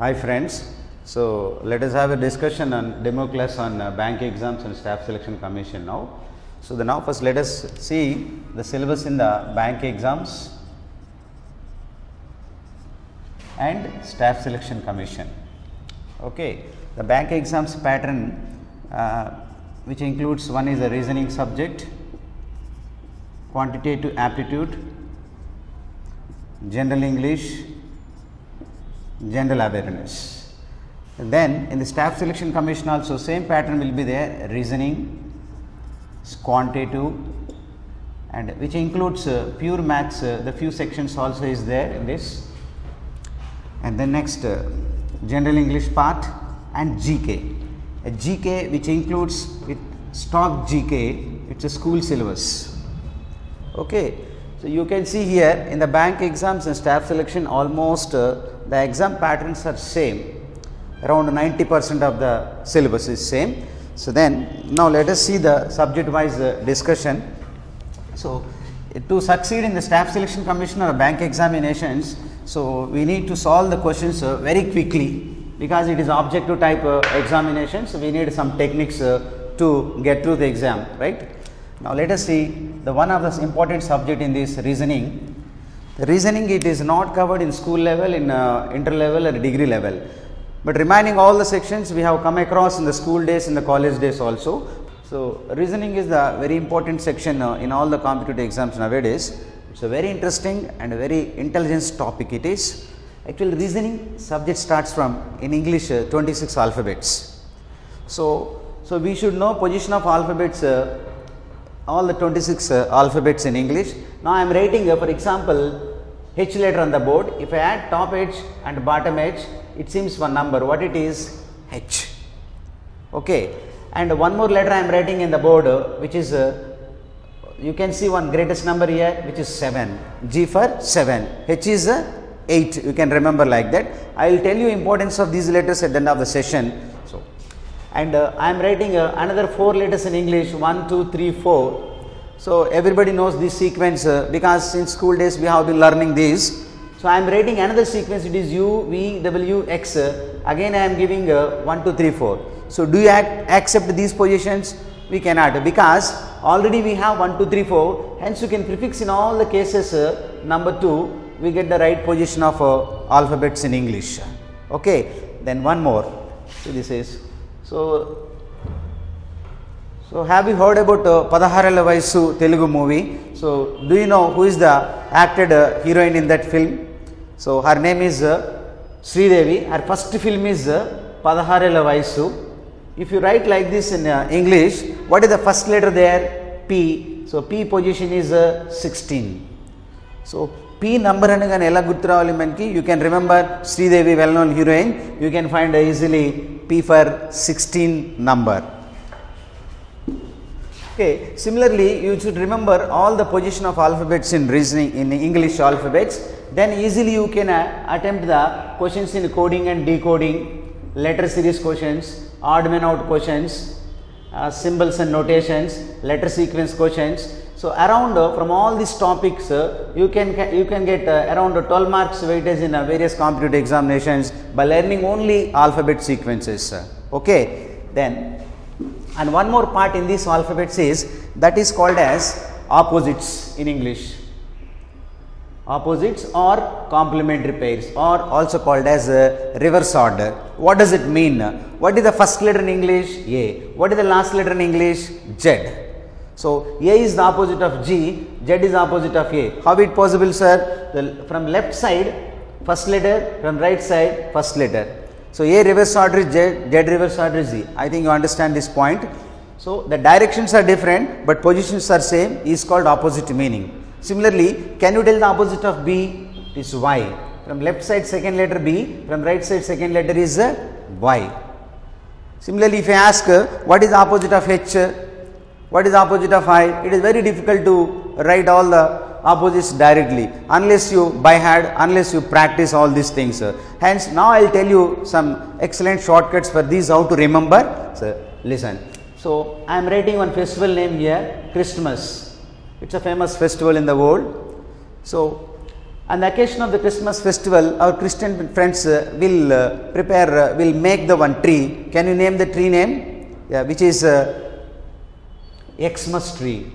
Hi friends. So let us have a discussion on demo class on uh, bank exams and staff selection commission now. So the now first let us see the syllabus in the bank exams and staff selection commission. Okay, the bank exams pattern uh, which includes one is a reasoning subject, quantitative aptitude, general English, general awareness. Then in the staff selection commission also same pattern will be there reasoning, quantitative and which includes uh, pure maths uh, the few sections also is there in this and then next uh, general English part and GK. A GK which includes with stock GK it's a school syllabus. Okay. So, you can see here in the bank exams and staff selection almost uh, the exam patterns are same around 90 percent of the syllabus is same. So, then now let us see the subject wise uh, discussion. So, to succeed in the staff selection commission or bank examinations, so we need to solve the questions uh, very quickly because it is objective type uh, examination. So, we need some techniques uh, to get through the exam right. Now, let us see the one of the important subject in this reasoning. The reasoning it is not covered in school level, in uh, inter level or degree level, but remaining all the sections we have come across in the school days, in the college days also. So, reasoning is the very important section uh, in all the competitive exams nowadays. It is a very interesting and a very intelligence topic it is. Actually, reasoning subject starts from in English uh, 26 alphabets. So, so we should know position of alphabets uh, all the 26 uh, alphabets in English. Now, I am writing uh, for example, H letter on the board. If I add top H and bottom H, it seems one number. What it is? H. Okay. And one more letter I am writing in the board, uh, which is uh, you can see one greatest number here, which is 7. G for 7. H is uh, 8. You can remember like that. I will tell you importance of these letters at the end of the session. And uh, I am writing uh, another 4 letters in English 1, 2, 3, 4. So, everybody knows this sequence uh, because in school days we have been learning this. So, I am writing another sequence it is U, V, W, X. Again I am giving uh, 1, 2, 3, 4. So, do you act, accept these positions? We cannot because already we have 1, 2, 3, 4. Hence, you can prefix in all the cases uh, number 2 we get the right position of uh, alphabets in English. Okay. Then one more. So, this is so, so have you heard about uh, Padaharala Vaisu Telugu movie? So, do you know who is the acted uh, heroine in that film? So, her name is uh, Sridevi. Her first film is uh, Padaharala Vaisu. If you write like this in uh, English, what is the first letter there? P. So, P position is uh, 16. So, P number అనగానే ఎలా గుర్తు రావాలి మనకి you can remember Sridevi well known heroine you can find easily P for 16 number. Okay, similarly, you should remember all the position of alphabets in reasoning in English alphabets. Then easily you can uh, attempt the questions in coding and decoding, letter series questions, odd man out questions, uh, symbols and notations, letter sequence questions. So around uh, from all these topics, uh, you can you can get uh, around 12 marks weightage in uh, various competitive examinations by learning only alphabet sequences. okay, then and one more part in these alphabets is that is called as opposites in English. Opposites or complementary pairs or also called as uh, reverse order. What does it mean? What is the first letter in English? A. What is the last letter in English? Z. So, A is the opposite of G, Z is the opposite of A. How it possible sir? The, from left side first letter, from right side first letter. So, A reverse order is Z, Z reverse order is Z. I think you understand this point. So, the directions are different, but positions are same is called opposite meaning. Similarly, can you tell the opposite of B? It is Y. From left side second letter B, from right side second letter is Y. Similarly, if I ask what is the opposite of H? What is opposite of I? It is very difficult to write all the opposites directly unless you by heart, unless you practice all these things. Hence, now I will tell you some excellent shortcuts for these how to remember. So, listen. So, I am writing one festival name here Christmas. It is a famous festival in the world. So, On the occasion of the Christmas festival, our Christian friends uh, will uh, prepare, uh, will make the one tree. Can you name the tree name? Yeah, which is Xmas tree.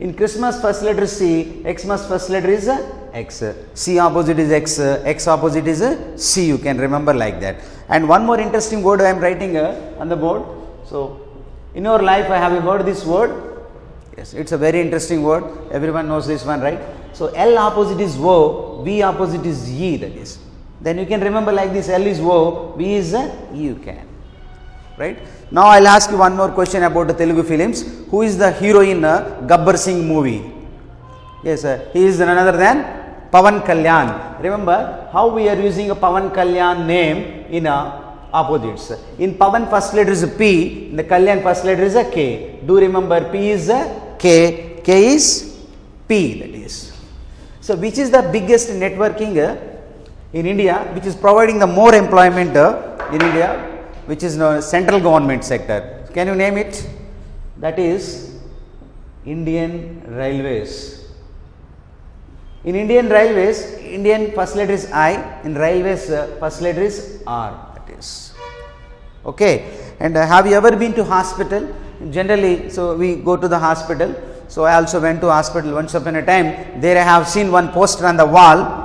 In Christmas first letter C, Xmas first letter is uh, X. C opposite is X, X opposite is uh, C. You can remember like that. And one more interesting word I am writing uh, on the board. So, in your life, I have you heard this word? Yes, it's a very interesting word. Everyone knows this one, right? So, L opposite is O, V opposite is E, that is. Then you can remember like this L is O, V is E, you can. Right? Now, I'll ask you one more question about the Telugu films. Who is the hero in uh, Gabbar Singh movie? Yes, uh, he is none other than Pavan Kalyan. Remember how we are using a Pavan Kalyan name in a opposites. In Pavan first letter is P, in the Kalyan first letter is a K. Do remember P is a K, K is P that is. So, which is the biggest networking uh, in India which is providing the more employment uh, in India which is known as central government sector. Can you name it? That is Indian Railways. In Indian Railways, Indian first letter is I, in Railways uh, first letter is R that is. Okay. And uh, have you ever been to hospital? Generally, so we go to the hospital. So I also went to hospital once upon a time. There I have seen one poster on the wall.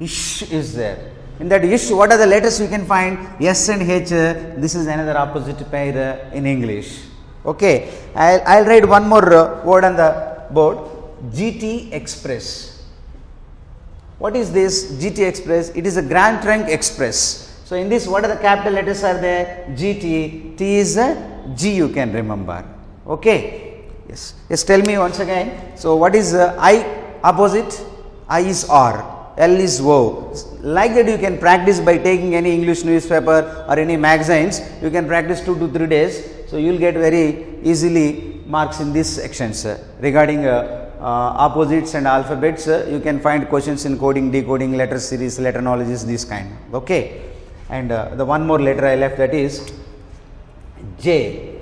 Ish is there. In that ish, what are the letters you can find? S and H. This is another opposite pair in English. Okay. I'll, I'll write one more uh, word on the board. GT Express. What is this GT Express? It is a Grand Trunk Express. So, in this what are the capital letters are there? GT, T is a G you can remember. Okay. Yes. Yes, tell me once again. So, what is uh, I opposite? I is R, L is O. Like that you can practice by taking any English newspaper or any magazines. You can practice 2 to 3 days. So, you will get very easily marks in these sections regarding uh, uh, opposites and alphabets. Uh, you can find questions in coding, decoding, letter series, letter knowledges, this kind. Okay. And uh, the one more letter I left that is J.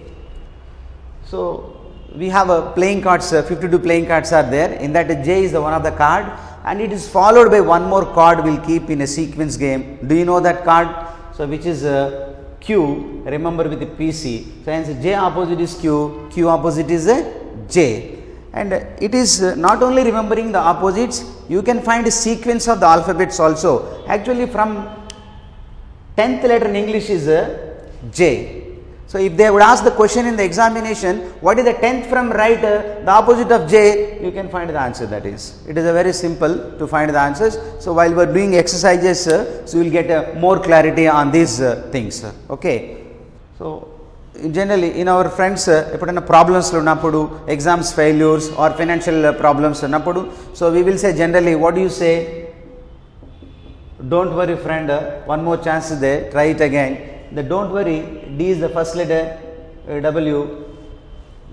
So, we have a playing cards, uh, 52 playing cards are there. In that J is the one of the card and it is followed by one more card we will keep in a sequence game. Do you know that card? So, which is uh, Q, remember with the PC. So, hence J opposite is Q, Q opposite is a J. And uh, it is uh, not only remembering the opposites, you can find a sequence of the alphabets also. Actually, from 10th letter in English is a J. So, if they would ask the question in the examination, what is the 10th from right, uh, the opposite of J, you can find the answer that is. It is a very simple to find the answers. So, while we are doing exercises, uh, so you will get uh, more clarity on these uh, things. uh, Okay. So, generally in our friends ఎప్పుడైనా ప్రాబ్లమ్స్లో ఉన్నప్పుడు exams failures or financial problems ఉన్నప్పుడు so we will say generally what you say don't worry friend uh, one more chance is there try it again the don't worry d is the first letter uh, w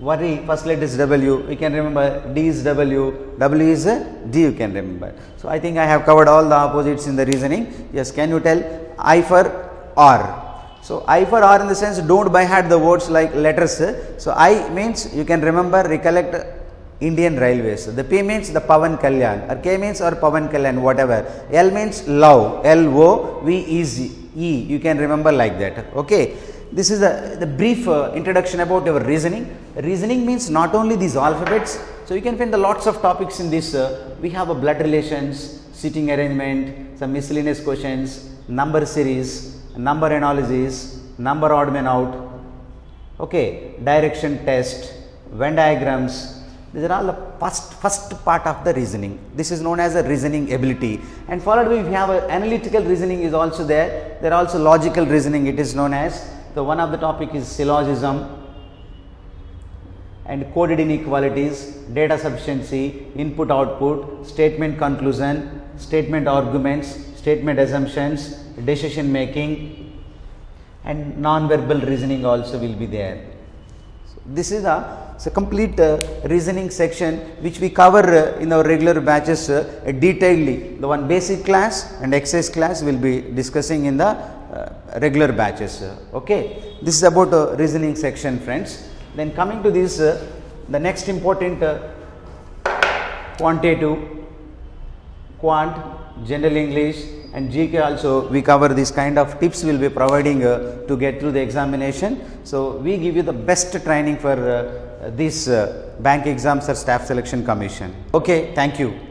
worry first letter is w we can remember d is w w is uh, d you can remember so i think i have covered all the opposites in the reasoning yes can you tell i for r so i for r in the sense don't by heart the words like letters so i means you can remember recollect Indian Railways. The P means the Pavan Kalyan or K means or Pavan Kalyan whatever. L means love L O V E Z E you can remember like that. Okay. This is the, the brief uh, introduction about our reasoning. Reasoning means not only these alphabets. So, you can find the lots of topics in this. Uh, we have a blood relations, seating arrangement, some miscellaneous questions, number series, number analysis, number odd man out, okay, direction test, Venn diagrams, these are all the first first part of the reasoning. This is known as a reasoning ability and followed by we have a analytical reasoning is also there. There are also logical reasoning it is known as. The one of the topic is syllogism and coded inequalities, data sufficiency, input output, statement conclusion, statement arguments, statement assumptions, decision making and non-verbal reasoning also will be there. So, this is a complete uh, reasoning section which we cover uh, in our regular batches uh, detailedly. The one basic class and excess class will be discussing in the regular batches. okay. This is about uh, reasoning section friends. Then coming to this, uh, the next important uh, quantitative, quant, general English and GK also we cover this kind of tips we will be providing to get through the examination. So, we give you the best training for this bank exams or staff selection commission. Okay, thank you.